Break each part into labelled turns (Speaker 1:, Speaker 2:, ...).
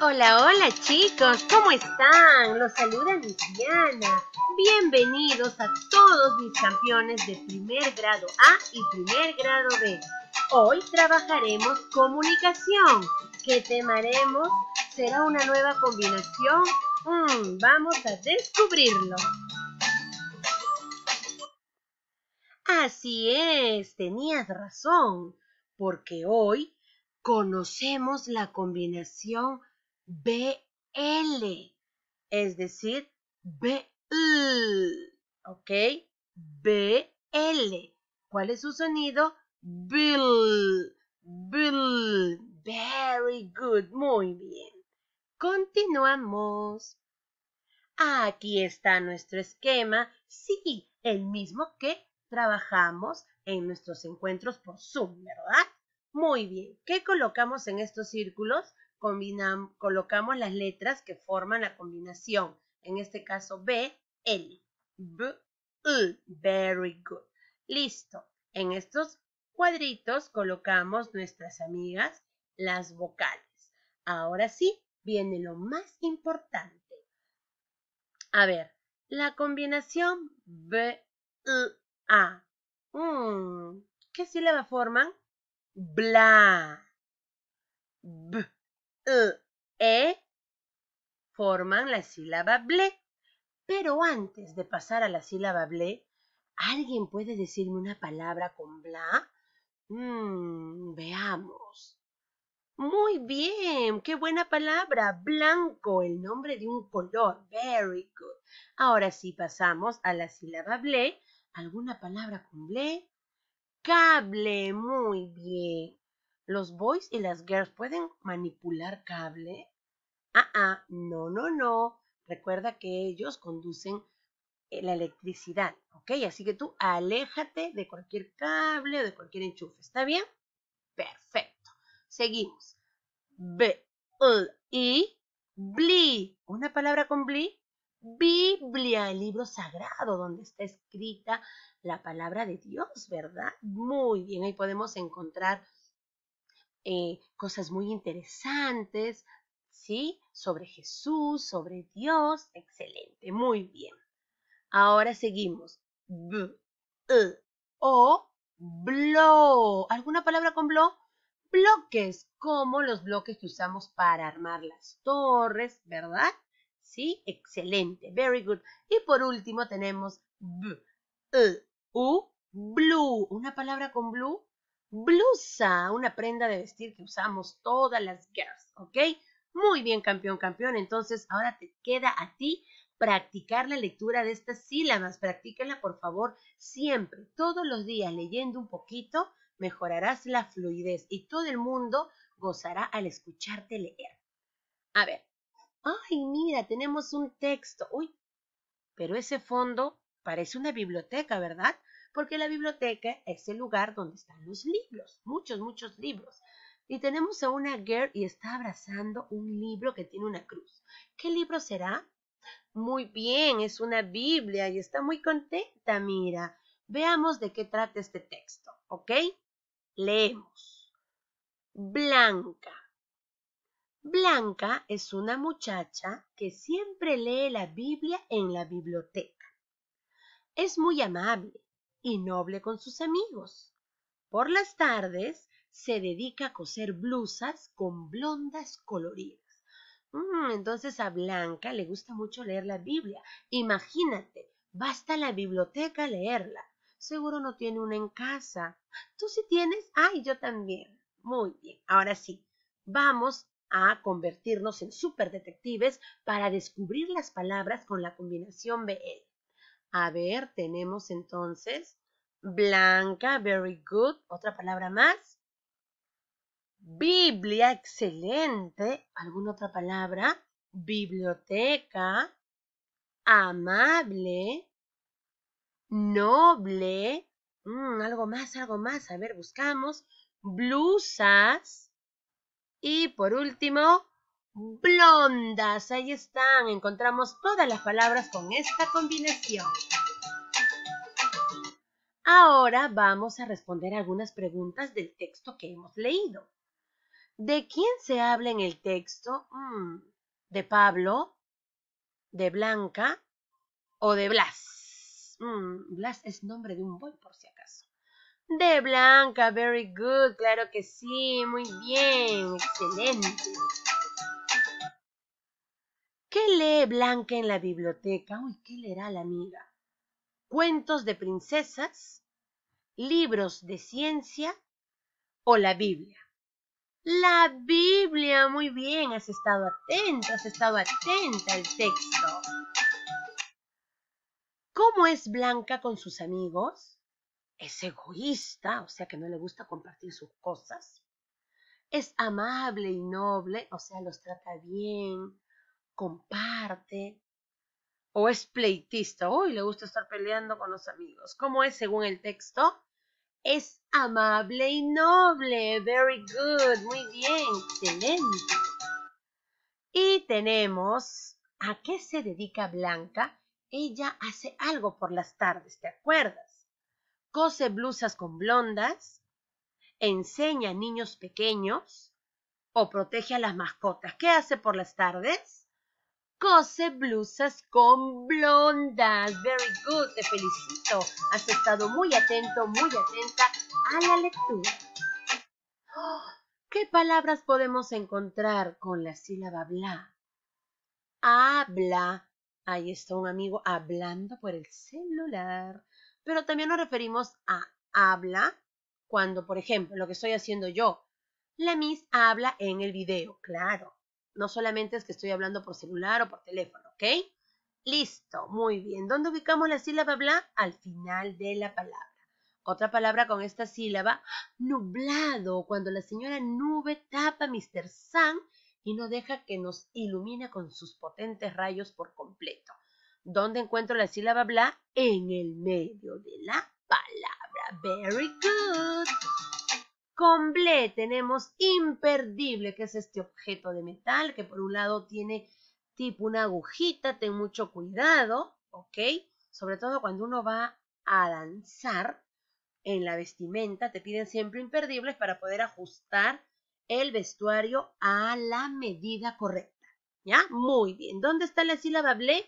Speaker 1: Hola, hola chicos, ¿cómo están? Los saluda Luciana. Bienvenidos a todos mis campeones de primer grado A y primer grado B. Hoy trabajaremos comunicación. ¿Qué temaremos? ¿Será una nueva combinación? Mm, vamos a descubrirlo. Así es, tenías razón, porque hoy conocemos la combinación BL, es decir, BL, ¿ok? BL. ¿Cuál es su sonido? Bill, Bill. Very good, muy bien. Continuamos. Aquí está nuestro esquema, sí, el mismo que trabajamos en nuestros encuentros por Zoom, ¿verdad? Muy bien. ¿Qué colocamos en estos círculos? Colocamos las letras que forman la combinación. En este caso, B, L. B, L. Very good. Listo. En estos cuadritos colocamos nuestras amigas, las vocales. Ahora sí, viene lo más importante. A ver, la combinación B, L, A. Mm, ¿Qué sílaba forman? Bla. B, e forman la sílaba ble. Pero antes de pasar a la sílaba ble, ¿alguien puede decirme una palabra con bla? Mm, veamos. Muy bien, qué buena palabra. Blanco, el nombre de un color. Very good. Ahora sí pasamos a la sílaba ble. ¿Alguna palabra con ble? Cable, muy bien. ¿Los boys y las girls pueden manipular cable? Ah, ah, no, no, no. Recuerda que ellos conducen eh, la electricidad, ¿ok? Así que tú aléjate de cualquier cable o de cualquier enchufe, ¿está bien? Perfecto. Seguimos. B, L, I, bli. ¿Una palabra con bli? Biblia, el libro sagrado donde está escrita la palabra de Dios, ¿verdad? Muy bien, ahí podemos encontrar eh, cosas muy interesantes, ¿sí? Sobre Jesús, sobre Dios. Excelente, muy bien. Ahora seguimos. B, e, o, blow. ¿Alguna palabra con blow? Bloques, como los bloques que usamos para armar las torres, ¿verdad? Sí, excelente, very good. Y por último tenemos b, e, u, blue. ¿Una palabra con blue? Blusa, una prenda de vestir que usamos todas las girls, ¿ok? Muy bien, campeón, campeón. Entonces, ahora te queda a ti practicar la lectura de estas sílabas. Practícala, por favor, siempre, todos los días, leyendo un poquito, mejorarás la fluidez y todo el mundo gozará al escucharte leer. A ver. Ay, mira, tenemos un texto. Uy, pero ese fondo parece una biblioteca, ¿verdad? Porque la biblioteca es el lugar donde están los libros, muchos, muchos libros. Y tenemos a una girl y está abrazando un libro que tiene una cruz. ¿Qué libro será? Muy bien, es una Biblia y está muy contenta, mira. Veamos de qué trata este texto, ¿ok? Leemos. Blanca. Blanca es una muchacha que siempre lee la Biblia en la biblioteca. Es muy amable y noble con sus amigos. Por las tardes se dedica a coser blusas con blondas coloridas. Mm, entonces a Blanca le gusta mucho leer la Biblia. Imagínate, basta la biblioteca leerla. Seguro no tiene una en casa. ¿Tú sí tienes? Ay, yo también. Muy bien. Ahora sí, vamos a convertirnos en superdetectives para descubrir las palabras con la combinación BL. A ver, tenemos entonces blanca, very good. Otra palabra más. Biblia, excelente. ¿Alguna otra palabra? Biblioteca, amable, noble. Mm, algo más, algo más. A ver, buscamos. Blusas. Y por último, blondas. Ahí están. Encontramos todas las palabras con esta combinación. Ahora vamos a responder algunas preguntas del texto que hemos leído. ¿De quién se habla en el texto? Mm, ¿De Pablo? ¿De Blanca? ¿O de Blas? Mm, Blas es nombre de un boy por si acaso. De Blanca, very good, claro que sí, muy bien, excelente. ¿Qué lee Blanca en la biblioteca? ¿qué leerá la amiga? ¿Cuentos de princesas? ¿Libros de ciencia? ¿O la Biblia? La Biblia, muy bien, has estado atenta, has estado atenta al texto. ¿Cómo es Blanca con sus amigos? Es egoísta, o sea que no le gusta compartir sus cosas. Es amable y noble, o sea, los trata bien, comparte. O es pleitista, uy, le gusta estar peleando con los amigos. ¿Cómo es según el texto? Es amable y noble. Very good. Muy bien. Excelente. Y tenemos, ¿a qué se dedica Blanca? Ella hace algo por las tardes, ¿te acuerdas? Cose blusas con blondas, enseña a niños pequeños o protege a las mascotas. ¿Qué hace por las tardes? Cose blusas con blondas. Very good, te felicito. Has estado muy atento, muy atenta a la lectura. ¿Qué palabras podemos encontrar con la sílaba bla? Habla. Ahí está un amigo hablando por el celular. Pero también nos referimos a habla cuando, por ejemplo, lo que estoy haciendo yo. La Miss habla en el video, claro. No solamente es que estoy hablando por celular o por teléfono, ¿ok? Listo, muy bien. ¿Dónde ubicamos la sílaba bla? Al final de la palabra. Otra palabra con esta sílaba, nublado, cuando la señora nube tapa a Mr. Sun y no deja que nos ilumine con sus potentes rayos por completo. ¿Dónde encuentro la sílaba bla? En el medio de la palabra. Very good. Tenemos imperdible, que es este objeto de metal que por un lado tiene tipo una agujita, ten mucho cuidado, ¿ok? Sobre todo cuando uno va a danzar en la vestimenta, te piden siempre imperdibles para poder ajustar el vestuario a la medida correcta. ¿Ya? Muy bien. ¿Dónde está la sílaba ble?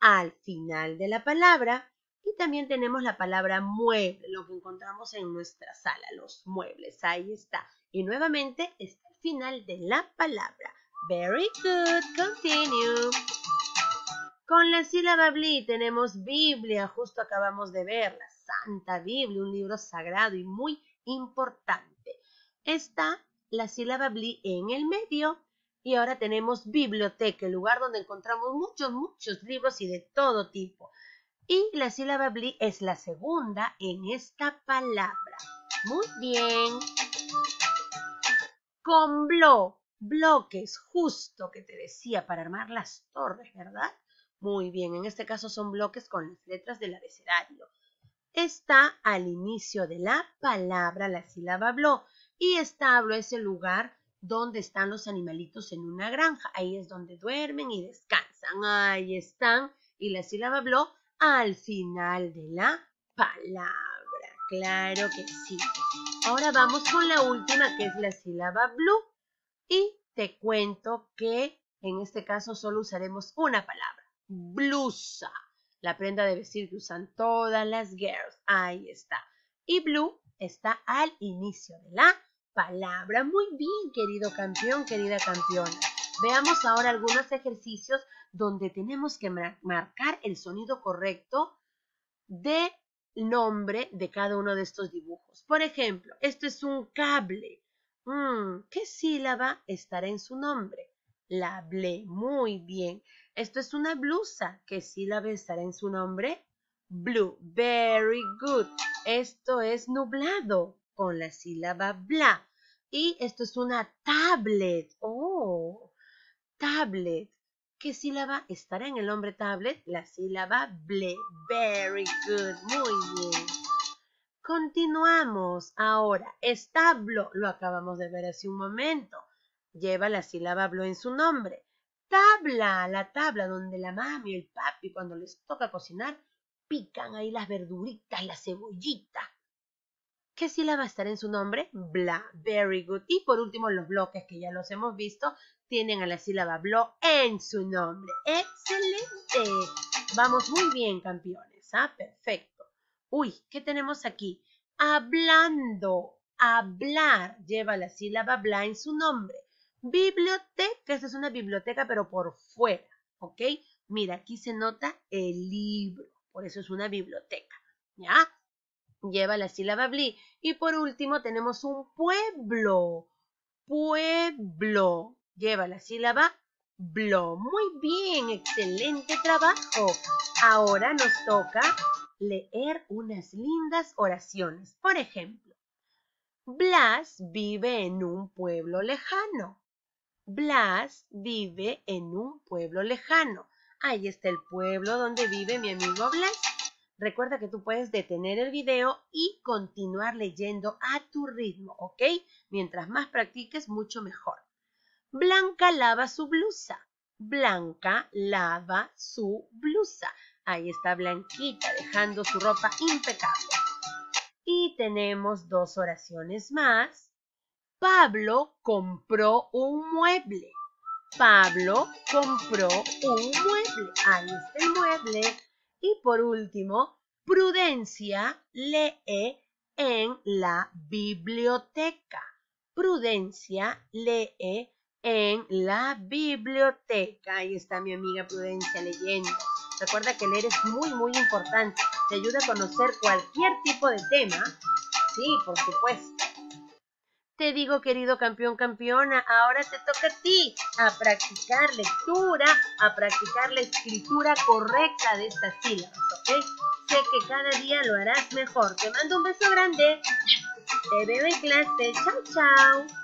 Speaker 1: Al final de la palabra. Y también tenemos la palabra mueble, lo que encontramos en nuestra sala, los muebles. Ahí está. Y nuevamente está al final de la palabra. Very good. Continue. Con la sílaba bli tenemos Biblia, justo acabamos de ver, la Santa Biblia, un libro sagrado y muy importante. Está la sílaba bli en el medio. Y ahora tenemos biblioteca, el lugar donde encontramos muchos, muchos libros y de todo tipo. Y la sílaba bli es la segunda en esta palabra. Muy bien. Con blo, bloques, justo que te decía, para armar las torres, ¿verdad? Muy bien, en este caso son bloques con las letras del abecedario. Está al inicio de la palabra la sílaba blo y establo es el lugar donde están los animalitos en una granja. Ahí es donde duermen y descansan. Ahí están. Y la sílaba blo al final de la palabra. Claro que sí. Ahora vamos con la última que es la sílaba blue. Y te cuento que en este caso solo usaremos una palabra. Blusa. La prenda de vestir que usan todas las girls. Ahí está. Y blue está al inicio de la palabra. Muy bien, querido campeón, querida campeona. Veamos ahora algunos ejercicios donde tenemos que marcar el sonido correcto de nombre de cada uno de estos dibujos. Por ejemplo, esto es un cable. Mm, ¿Qué sílaba estará en su nombre? La ble. Muy bien. Esto es una blusa. ¿Qué sílaba estará en su nombre? Blue. Very good. Esto es nublado con la sílaba bla. Y esto es una tablet. Oh, tablet. ¿Qué sílaba estará en el nombre tablet? La sílaba ble. Very good. Muy bien. Continuamos. Ahora, establo, lo acabamos de ver hace un momento. Lleva la sílaba blo en su nombre. Tabla, la tabla donde la mami y el papi cuando les toca cocinar pican ahí las verduritas, la cebollita. ¿Qué sílaba estará en su nombre? Bla. Very good. Y por último, los bloques que ya los hemos visto tienen a la sílaba blo en su nombre. ¡Excelente! Vamos muy bien, campeones. ¿Ah? Perfecto. Uy, ¿qué tenemos aquí? Hablando. Hablar lleva la sílaba bla en su nombre. Biblioteca, esta es una biblioteca, pero por fuera. ¿Ok? Mira, aquí se nota el libro. Por eso es una biblioteca. ¿Ya? Lleva la sílaba bli. Y por último tenemos un pueblo. Pueblo. Lleva la sílaba blo. Muy bien, excelente trabajo. Ahora nos toca leer unas lindas oraciones. Por ejemplo, Blas vive en un pueblo lejano. Blas vive en un pueblo lejano. Ahí está el pueblo donde vive mi amigo Blas. Recuerda que tú puedes detener el video y continuar leyendo a tu ritmo, ¿ok? Mientras más practiques, mucho mejor. Blanca lava su blusa. Blanca lava su blusa. Ahí está Blanquita dejando su ropa impecable. Y tenemos dos oraciones más. Pablo compró un mueble. Pablo compró un mueble. Ahí está el mueble. Y por último, Prudencia lee en la biblioteca. Prudencia lee en la biblioteca. Ahí está mi amiga Prudencia leyendo. Recuerda que leer es muy, muy importante. Te ayuda a conocer cualquier tipo de tema. Sí, por supuesto. Te digo, querido campeón, campeona, ahora te toca a ti a practicar lectura, a practicar la escritura correcta de estas sílabas, ¿ok? Sé que cada día lo harás mejor. Te mando un beso grande. Te veo en clase. Chao, chao.